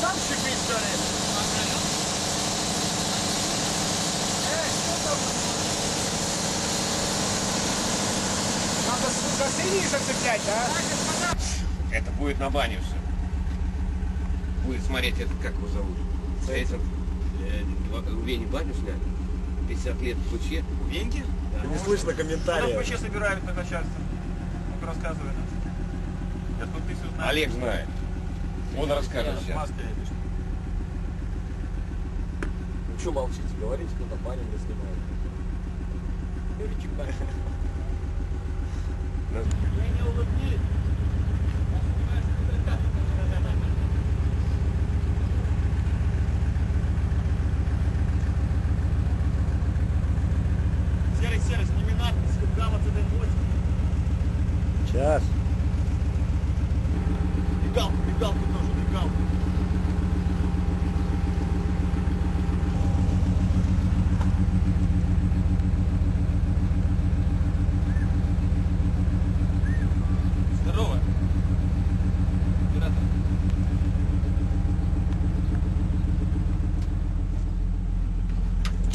там шипит, ли? Эй, что там? Надо с заслини зацеплять, да? Это будет на баню все. Будет смотреть этот, как его зовут. Этот, э, у Вени баню сняли. 50 лет в Буче. Венки? Не слышно в комментариев. Буче собирают на начальство. Ну-ка рассказывай нам. Олег знает. Он расскажет сейчас. Ну что молчите, говорите, кто-то баню не снимает. Серый,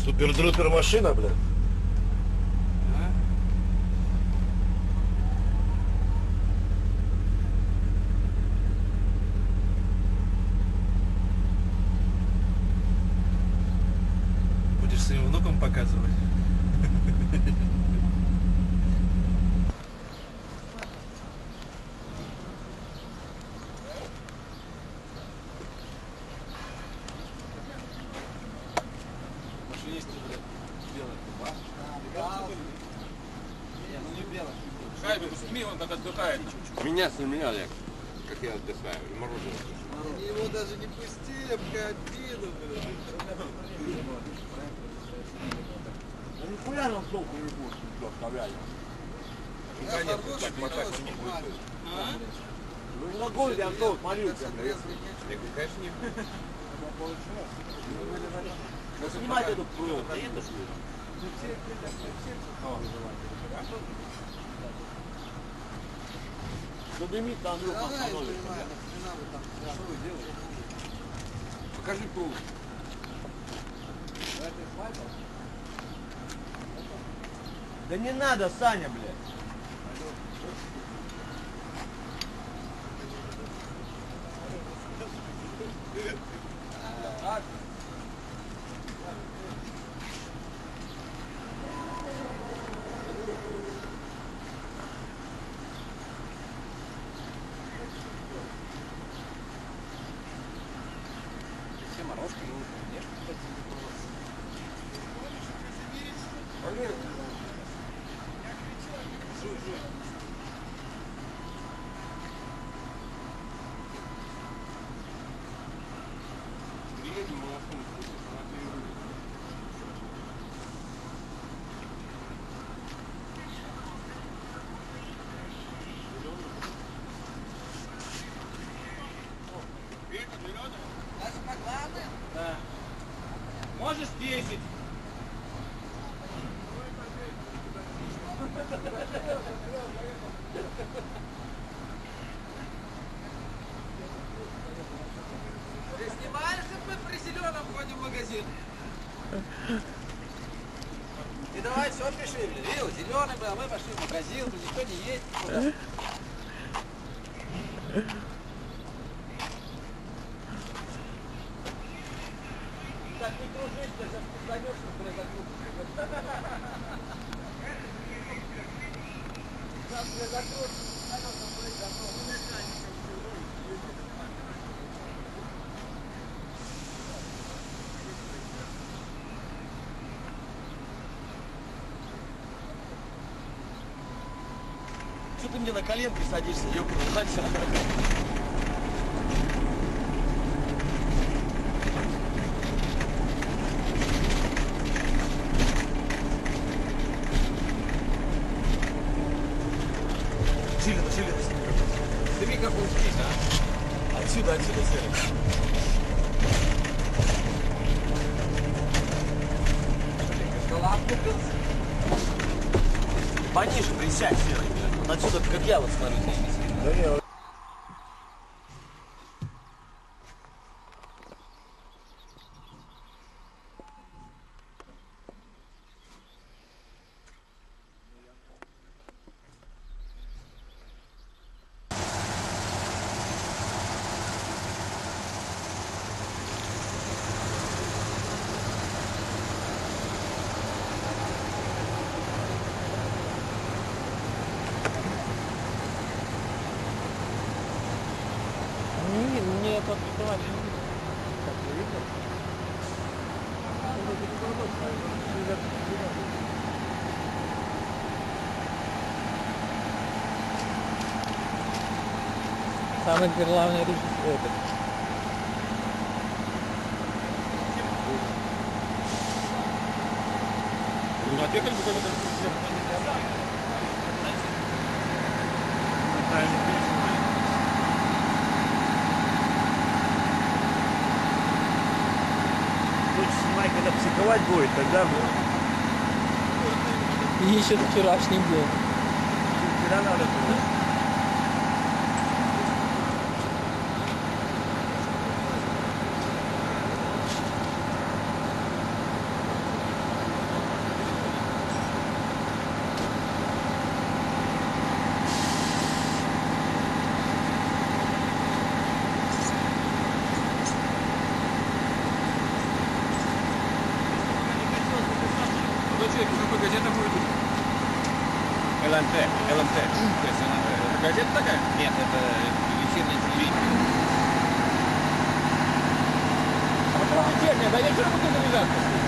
Супер-друпер машина, блядь. Будешь своим внукам показывать? Машинисты, блядь, белые. Ну не белых. Шайбу так отдыхает. Меня сними, Олег. Как я отдыхаю. и Мороженое. Его даже не пустили в кабину. Ну нихуя нам толку не будет, пирожный, Марк. Ну могу я Антон, смотри, конечно, не Ну снимайте эту провод. Задымит, там Андрюха Давай, остановится. снимай, нахрена вы там, что вы делаете? Покажи пол. Да не надо, Саня, блядь. Все морожки, ну, конечно. Приедем, мы остановимся. Даже поглавное? Да. Можешь 10? Ты снимаешь, как мы при зеленом ходим в магазин? Ты давай все пиши, блин. Видел, зеленый, блин, а мы пошли в магазин, никто не едет. Так не кружись, ты сейчас позовешь, Сейчас, блядь, закрутишь. Что ты мне на коленки садишься, ёпта, мать? Сильно, сильно. Ты микрофон спишь, а? Отсюда, отсюда, Серый. Пониже присядь, Серый. Отсюда, как я вот смотрю. Да не, это открывать не видно? Самый главный режиссер. этот. Ну, отъехали буквально психовать будет, тогда Ищет вчерашний день. вчера надо было. Газета будет? ЛНТ, ЛНТ. То есть ЛНТ. Это газета такая? Нет, это вечернее телевидение. А потом вечерняя, да вечером буду заряжаться.